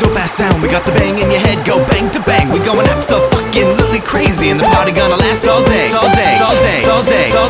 dope ass sound. We got the bang in your head, go Bang Da Bang. We going up so fucking literally crazy, and the party gonna last all day, all day, all day, all day, all day. All day.